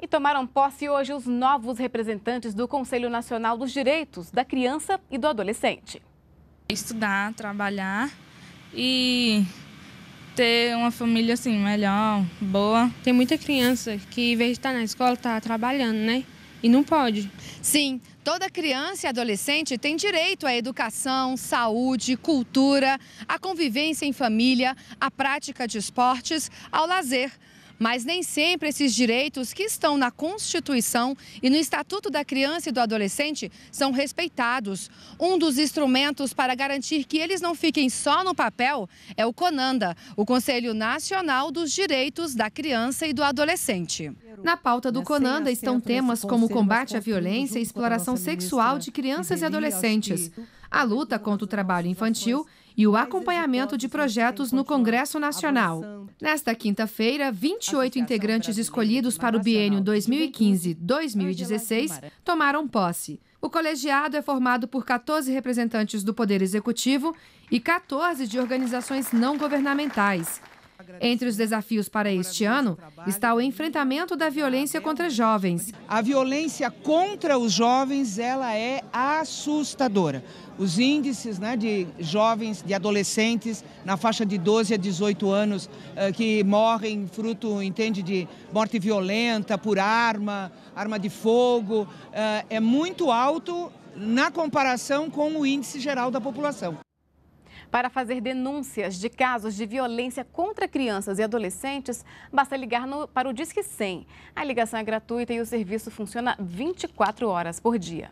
E tomaram posse hoje os novos representantes do Conselho Nacional dos Direitos da Criança e do Adolescente. Estudar, trabalhar e ter uma família assim melhor, boa. Tem muita criança que, em vez de estar na escola, está trabalhando, né? E não pode. Sim, toda criança e adolescente tem direito à educação, saúde, cultura, à convivência em família, à prática de esportes, ao lazer. Mas nem sempre esses direitos que estão na Constituição e no Estatuto da Criança e do Adolescente são respeitados. Um dos instrumentos para garantir que eles não fiquem só no papel é o CONANDA, o Conselho Nacional dos Direitos da Criança e do Adolescente. Na pauta do CONANDA estão temas como o combate à violência e exploração sexual de crianças e adolescentes, a luta contra o trabalho infantil e o acompanhamento de projetos no Congresso Nacional. Nesta quinta-feira, 28 integrantes escolhidos para o biênio 2015-2016 tomaram posse. O colegiado é formado por 14 representantes do Poder Executivo e 14 de organizações não governamentais. Entre os desafios para este ano está o enfrentamento da violência contra jovens. A violência contra os jovens ela é assustadora. Os índices né, de jovens, de adolescentes na faixa de 12 a 18 anos uh, que morrem fruto, entende, de morte violenta por arma, arma de fogo, uh, é muito alto na comparação com o índice geral da população. Para fazer denúncias de casos de violência contra crianças e adolescentes, basta ligar no, para o Disque 100. A ligação é gratuita e o serviço funciona 24 horas por dia.